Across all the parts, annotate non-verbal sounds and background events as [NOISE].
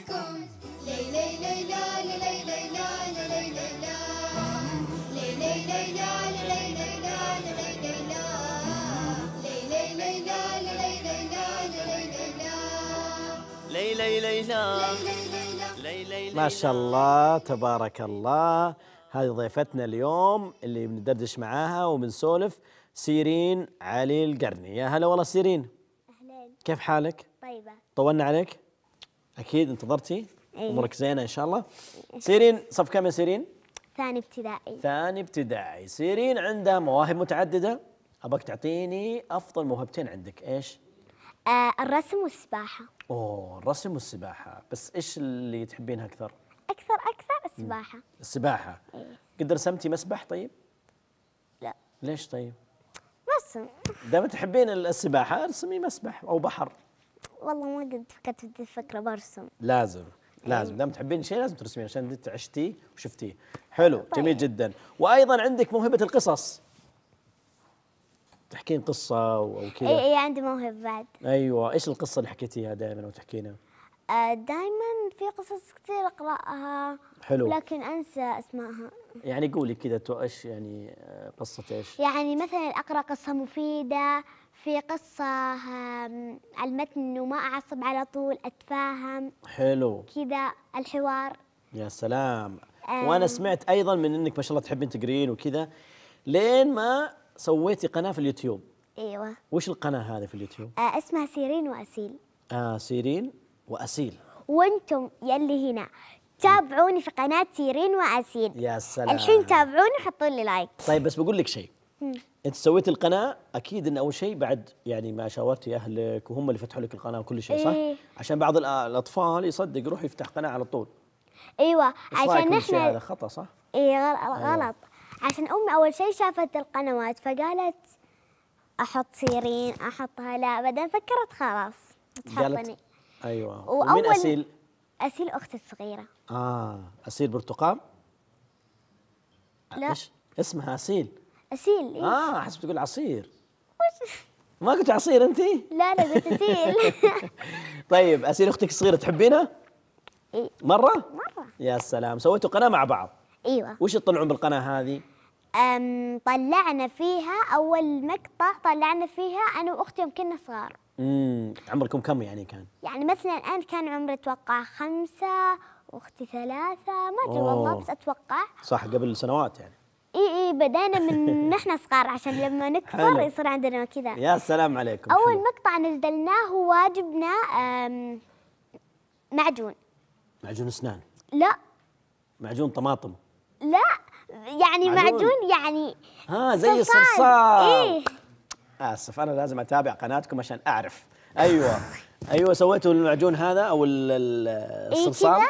بكم لي لي لي لا لي لي لي لا لي لي لي لا لي لي لي لا لي لي لي لا لي لي لي لا لي لي لي لا لي لي لي لا لي لي لي لا ليلى ليلى لي لي ليلى ما شاء الله تبارك الله هذه ضيفتنا اليوم اللي بندردش معاها وبنسولف سيرين علي القرني يا هلا والله سيرين أهلين كيف حالك؟ طيبة طولنا عليك؟ أكيد انتظرتي؟ إيه. أمورك زينة إن شاء الله سيرين صف كم يا سيرين؟ ثاني ابتدائي ثاني ابتدائي سيرين عندها مواهب متعددة أبغاك تعطيني أفضل موهبتين عندك إيش؟ آه الرسم والسباحة أوه الرسم والسباحة بس إيش اللي تحبينها أكثر؟ أكثر أكثر السباحة السباحة قد رسمتي مسبح طيب؟ لا ليش طيب؟ رسم دائما تحبين السباحة ارسمي مسبح أو بحر والله ما قد فكرت في الفكرة برسم. لازم لازم. دام تحبين شيء لازم ترسمين عشان انت عشتيه وشفتيه. حلو جميل جدا. وأيضا عندك موهبة القصص. تحكين قصة أو اي كذا اي عندي موهبة بعد. أيوه. إيش القصة اللي حكيتيها دائما وتحكينها؟ آه دائما في قصص كثير أقرأها حلو. لكن أنسى أسمائها. يعني قولي كذا إيش يعني آه، قصة إيش؟ يعني مثلا أقرأ قصة مفيدة في قصة علمتني انه ما أعصب على طول أتفاهم. حلو. كذا الحوار. يا سلام. آم. وأنا سمعت أيضا من إنك ما شاء الله تحبين تقرين وكذا. لين ما سويتي قناة في اليوتيوب. أيوه. وش القناة هذه في اليوتيوب؟ آه اسمها سيرين وأسيل. آه سيرين وأسيل. وأنتم يلي هنا تابعوني في قناة سيرين وأسيل. يا سلام. الحين تابعوني وحطوا لي like طيب بس بقول لك شيء. انت سويت القناة أكيد إن أول شيء بعد يعني ما شاورتي أهلك وهم اللي فتحوا لك القناة وكل شيء صح؟ إيه. عشان بعض الأطفال يصدق يروح يفتح قناة على طول أيوه عشان بالشيء هذا إحنا خطأ صح؟ اي غل- غلط عشان أمي أول شيء شافت القنوات فقالت أحط سيرين أحطها لا بعدين فكرت خلاص تحطني أيوه وأول- ومين أسيل؟ أسيل أختي الصغيرة آه أسيل برتقال؟ لا إيش؟ اسمها أسيل اسيل إيه؟ آه حسب تقول عصير ما قلت عصير انت؟ لا لا قلت اسيل [LAUGHS] طيب اسيل أختك الصغيرة تحبينها؟ إيه. مرة؟ مرة يا سلام سويتوا قناة مع بعض أيوه وش تطلعون بالقناة هذه؟ أم طلعنا فيها أول مقطع طلعنا فيها أنا وأختي يوم كنا صغار امم عمركم كم يعني كان؟ يعني مثلا أنا كان عمري أتوقع خمسة وأختي ثلاثة ما أدري. والله بس أتوقع صح قبل سنوات يعني إي إي بدينا من [LAUGHS] نحن صغار عشان لما نكبر. يصير عندنا كذا. يا سلام عليكم. أول حلو. مقطع نزلناه هو جبنا معجون. معجون أسنان؟ لا. معجون طماطم؟ لا يعني معجون. معجون يعني ها زي. الصلصال. إيه. آسف أنا لازم أتابع قناتكم عشان أعرف. أيوه. أيوه سويتوا المعجون هذا أو ال- ال- إيه الصلصال؟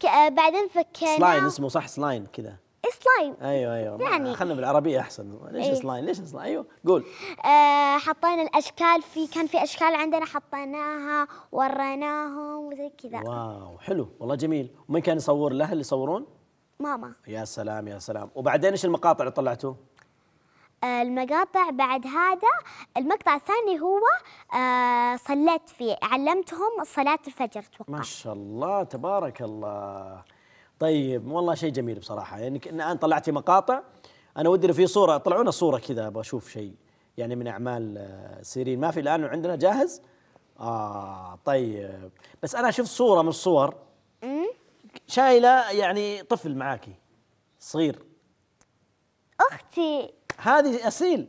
كذا. آه، بعدين فكينا سلاين اسمه صح سلاين كذا. إيه سلايم أيوه أيوه. يعني. خلنا بالعربية أحسن. ليش إيه. سلاين ليش سلاين أيوه قول. آه حطينا الأشكال في كان في أشكال عندنا حطيناها وريناهم وزي كذا. wow حلو. والله جميل. ومن كان يصور؟ له اللي يصورون؟ ماما. يا سلام يا سلام. وبعدين إيش المقاطع اللي طلعتوه؟ آه المقاطع بعد هذا. المقطع الثاني هو آه صليت فيه علمتهم صلاة الفجر أتوقع. ما شاء الله تبارك الله. طيب والله شيء جميل بصراحة. يعني إن الآن طلعتي مقاطع أنا ودي في صورة طلعونا صورة كذا أبغى أشوف شيء. يعني من أعمال آه، سيرين. ما في الآن عندنا جاهز؟ آه طيب. بس أنا أشوف صورة من الصور. شايلة يعني طفل معاكي صغير. أختي. هذه أسيل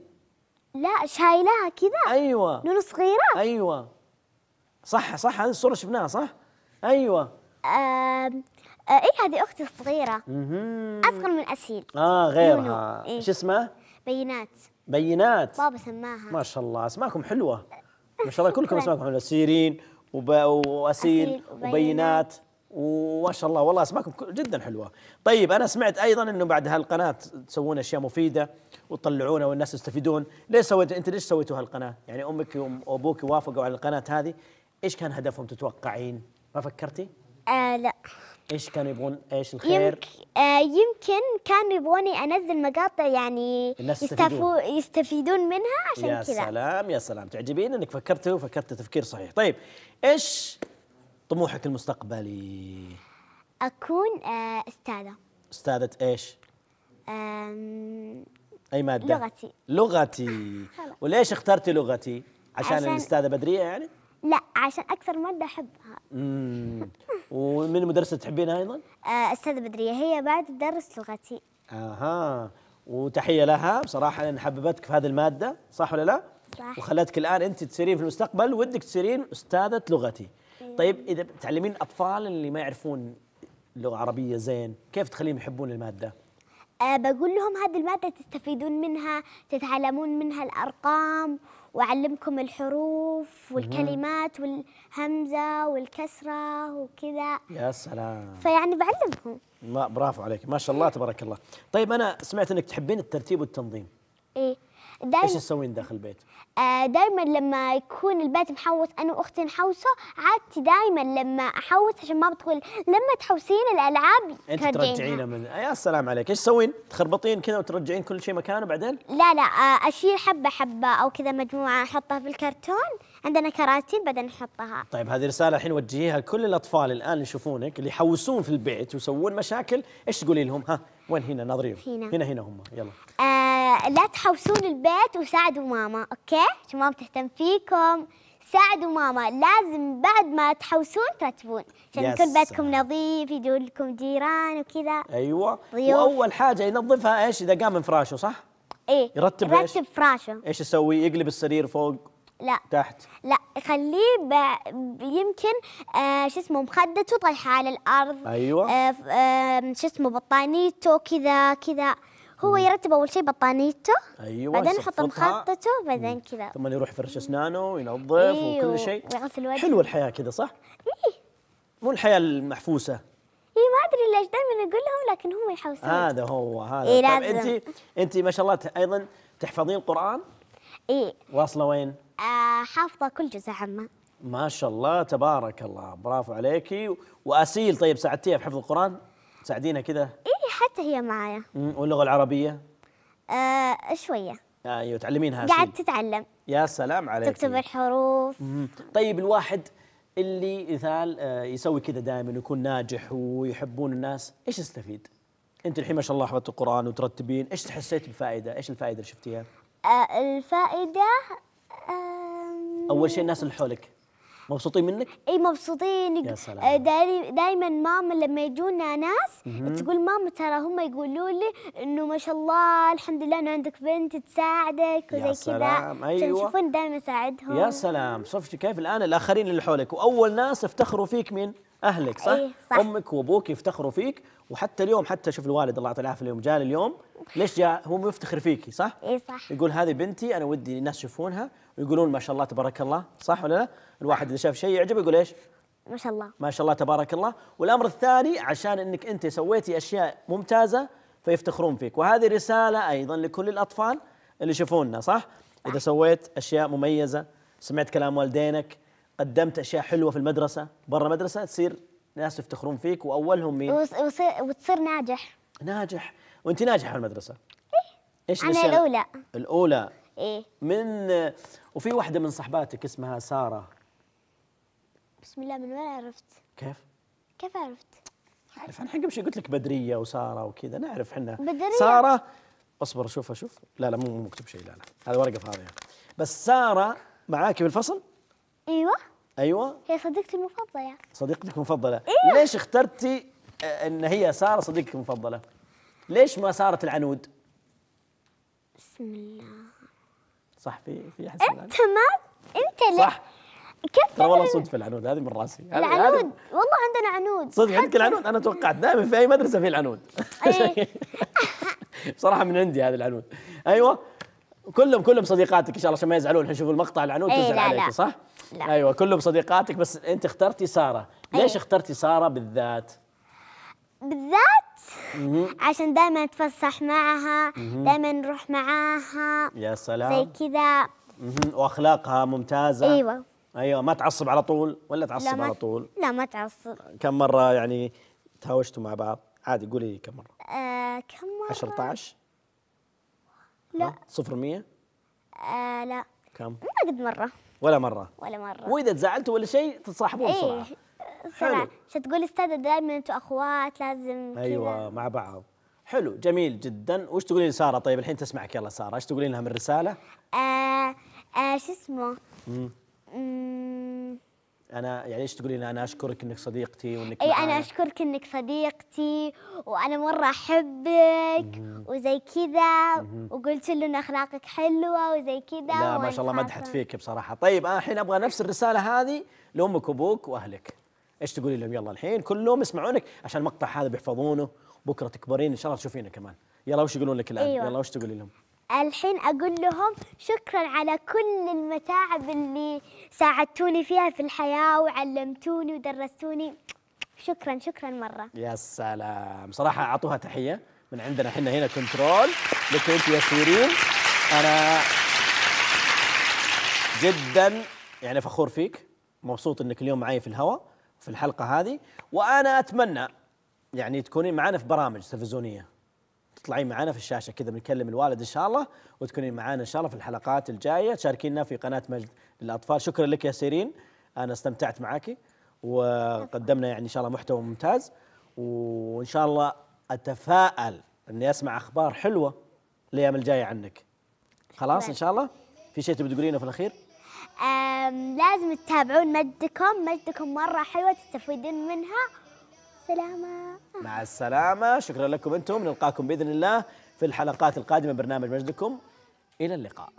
لا شايلها كذا. أيوة. نونو صغيرة. أيوة. صح صح هذه الصورة شفناها صح؟ أيوة. آم، آه إيه هذه أختي الصغيرة؟ مهم. أصغر من اسيل آه غيرها. إيه. إيش اسمه بينات. بينات. بابا سماها. ما شاء الله. أسماءكم حلوة. ما شاء الله. [LAUGHS] كلكم. أسماءكم حلوة. سيرين وب... وأسيل أسيل وبينات. وبينات. وما شاء الله. والله أسماءكم جدا حلوة. طيب أنا سمعت أيضا إنه بعد هالقناة تسوون أشياء مفيدة وتطلعونها والناس يستفيدون ليش سويت أنت ليش سويتوا هالقناة؟ يعني أمك وأبوك وافقوا على القناة هذه. إيش كان هدفهم تتوقعين؟ ما فكرتي؟ آه لا. إيش كانوا يبغون إيش الخير يمكن آه يمكن كانوا يبغوني أنزل مقاطع يعني يستفو يستفيدون منها عشان يا كذا سلام يا سلام تعجبين إنك فكرتي وفكرت تفكير صحيح طيب إيش طموحك المستقبلي أكون آه، أستاذة أستاذة إيش؟ آم، أي مادة؟ لغتي. لغتي. [LAUGHS] وليش اخترتي لغتي؟ عشان, عشان- الأستاذة بدرية يعني؟ لا عشان أكثر مادة أحبها امم ومن المدرسة تحبينها أيضا؟ آه، أستاذة بدرية هي بعد تدرس لغتي أها وتحية لها بصراحة لأن حببتك في هذه المادة صح ولا لا؟ صح. وخلتك الآن أنت تصيرين في المستقبل ودك تصيرين أستاذة لغتي طيب إذا تعلمين الأطفال اللي ما يعرفون لغة عربية زين كيف تخليهم يحبون المادة؟ أه بقول لهم هذه المادة تستفيدون منها تتعلمون منها الأرقام وأعلمكم الحروف والكلمات والهمزة والكسرة وكذا. يا سلام. فيعني بعلمهم. ما برافو عليك. ما شاء الله تبارك الله. طيب أنا سمعت أنك تحبين الترتيب والتنظيم. إيه. دايما تسوين داخل البيت؟ آه دايما لما يكون البيت محوس أنا وأختي نحوسه عادتي دايما لما أحوس عشان ما بتقول لما تحوسين الألعاب أنت ترجعينها. ترجعينه من يا سلام عليك إيش تسوين؟ تخربطين كذا وترجعين كل شيء مكانه بعدين؟ لا لا آه، أشيل حبة حبة أو كذا مجموعة أحطها في الكرتون عندنا كراتين بعدين نحطها طيب هذه رسالة الحين وجهيها لكل الأطفال الآن اللي يشوفونك اللي يحوسون في البيت ويسوون مشاكل إيش تقولي لهم ها وين هنا ناظرين هنا. هنا هنا هم يلا آه لا تحوسون البيت وساعدوا ماما أوكي؟ عشان ماما تهتم فيكم. ساعدوا ماما لازم بعد ما تحوسون ترتبون. عشان يكون بيتكم. نظيف يجوا لكم جيران وكذا. أيوة. ضيوف. وأول حاجة ينظفها إيش؟ إذا قام من فراشة صح؟ إيه. يرتب؟ يرتب فراشة. إيش يسوي؟ يقلب السرير فوق لا. تحت. لا خليه ب... يمكن آه شو اسمه مخدته طايحة على الأرض. أيوة. آه آه شو اسمه بطانيته كذا كذا. هو يرتب أول شيء بطانيته أيوة بعدين يحط. مخدته بعدين كذا. ثم يروح يفرش أسنانه وينظف إيه، وكل شيء. ويغسل وجهه. حلوة الحياة كذا صح؟ مو الحياة المحفوسة. اي ما أدري ليش دائما أقول لهم لكن هم يحوسون. هذا هو هذا. إيه، طيب لازم. أنت أنت ما شاء الله أيضا تحفظين القرآن؟ اي واصلة وين؟ آه حافظة كل جزء عامة. ما شاء الله تبارك الله. برافو عليكي وأسيل طيب ساعدتيها في حفظ القرآن؟ تساعدينها كذا؟ اي حتى هي معايا. مم، واللغة العربية؟ آه شوية. أيوه تعلمينها قاعد تتعلم. يا سلام عليك. تكتب الحروف. طيب الواحد اللي مثال آه، يسوي كذا دائما يكون ناجح ويحبون الناس إيش يستفيد؟ أنت الحين ما شاء الله حفظت القرآن وترتبين إيش حسيت بفائده إيش الفائدة اللي شفتيها؟ آه الفائدة آه أول شيء الناس اللي حولك. مبسوطين منك؟ إي مبسوطين. يا سلام. آه دايما ماما لما يجونا ناس تقول ماما ترى هم يقولوا لي إنه ما شاء الله الحمد لله إنه عندك بنت تساعدك يا وزي كذا سلام، عشان أيوة. يشوفون دائما اساعدهم يا سلام. شفتي كيف الآن الآخرين اللي حولك وأول ناس يفتخروا فيك مين أهلك صح, إيه، صح. أمك وأبوك يفتخروا فيك وحتى اليوم حتى شوف الوالد الله يعطيه العافية اليوم جاني اليوم ليش جاء؟ هو يفتخر فيكي صح؟ اي صح. يقول هذه بنتي أنا ودي الناس يشوفونها ويقولون ما شاء الله تبارك الله صح ولا لا؟ الواحد إذا شاف شيء يعجبه يقول إيش؟ ما شاء الله. ما شاء الله تبارك الله. والأمر الثاني عشان إنك أنت سويتي أشياء ممتازة فيفتخرون فيك. وهذه رسالة أيضا لكل الأطفال اللي يشوفونا صح؟ إذا سويت أشياء مميزة سمعت كلام والدينك قدمت أشياء حلوة في المدرسة برا المدرسة تصير ناس يفتخرون فيك وأولهم مين؟ وتصير ناجح. ناجح. وانت ناجحة في المدرسة؟ إيش أنا الأولى. الأولى. إيه. من وفي واحدة من صحباتك اسمها سارة. بسم الله من وين عرفت؟ كيف؟ كيف عرفت؟ اعرف أنا قبل شوي قلت لك بدرية وسارة وكذا نعرف إحنا. بدرية. سارة اصبر أشوف أشوف لا لا مو مو مكتوب شيء لا لا. هذا ورقة فاضية. بس سارة معاكي بالفصل؟ أيوه. أيوه. هي صديقتي المفضلة. صديقتك المفضلة. إيه؟ ليش اخترتي آه، إن هي سارة صديقتك المفضلة؟ ليش ما ساره العنود؟ بسم الله. صح في في أحد أنت ما أنت صح. كيف ترى والله صدفة العنود هذه من راسي. العنود. والله عندنا عنود. صدق عندك العنود؟ أنا توقعت دائما في أي مدرسة في العنود. إيه. [LAUGHS] بصراحة من عندي هذا العنود. أيوه. كلهم كلهم صديقاتك إن شاء الله عشان ما يزعلون. شوفوا المقطع العنود إيه، تزعل عليك. صح؟ لا. أيوه كلهم صديقاتك بس أنت اخترتي سارة. ليش إيه. اخترتي سارة بالذات؟ بالذات عشان دائما نتفسح معها دائما نروح معاها. يا زي سلام كذا. مهم. وأخلاقها ممتازة. أيوه. أيوه ما تعصب على طول ولا لا تعصب على طول؟ لا ما تعصب. كم مرة يعني تهاوشتوا مع بعض؟ عادي قولي لي كم مرة. آه كم 10 12 لا. صفر 100 آه لا. كم؟ ما قد مرة. ولا مرة. ولا مرة. وإذا تزعلتوا ولا شيء تتصاحبون إيه بسرعة حلو. عشان تقول أستاذة دائما أنتوا أخوات لازم كذا. أيوه مع بعض. حلو جميل جدا. وش تقولين لسارة؟ طيب الحين تسمعك. يلا سارة إيش تقولين لها من رسالة؟ آه آه شو اسمه. أنا يعني إيش تقولين؟ أنا أشكرك إنك صديقتي وإنك إي أنا؟ أشكرك إنك صديقتي وأنا مرة أحبك وزي كذا وقلت له إن أخلاقك حلوة وزي كذا لا ما شاء الله مدحت فيك بصراحة. طيب أنا الحين أبغى نفس الرسالة هذه لأمك وأبوك وأهلك. إيش تقولي لهم؟ يلا الحين كلهم يسمعونك عشان المقطع هذا بيحفظونه بكرة تكبرين إن شاء الله تشوفينه كمان. يلا وش يقولون لك الآن؟ أيوة. يلا وش تقولي لهم؟ الحين أقول لهم شكرا على كل المتاعب اللي ساعدتوني فيها في الحياة وعلمتوني ودرستوني. شكرا شكرا مرة. يا سلام. صراحة أعطوها تحية. من عندنا إحنا هنا كنترول. لك أنت يا سيرين. أنا جدا يعني فخور فيك. مبسوط أنك اليوم معي في الهواء في الحلقة هذه. وأنا أتمنى يعني تكونين معنا في برامج تلفزيونية. تطلعين معنا في الشاشة. كذا بنكلم الوالد إن شاء الله وتكونين معنا إن شاء الله في الحلقات الجاية. تشاركينا في قناة مجد للأطفال شكرا لك يا سيرين. أنا استمتعت معك وقدمنا يعني إن شاء الله محتوى ممتاز. وإن شاء الله أتفائل أني أسمع أخبار حلوة الأيام الجاية عنك. خلاص إن شاء الله؟ في شيء تبي تقولينه في الأخير؟ أم لازم تتابعون مجدكم. مجدكم مرة حلوة تستفيدون منها. سلامه مع السلامة. شكرا لكم أنتم. نلقاكم بإذن الله في الحلقات القادمة من برنامج مجدكم. إلى اللقاء.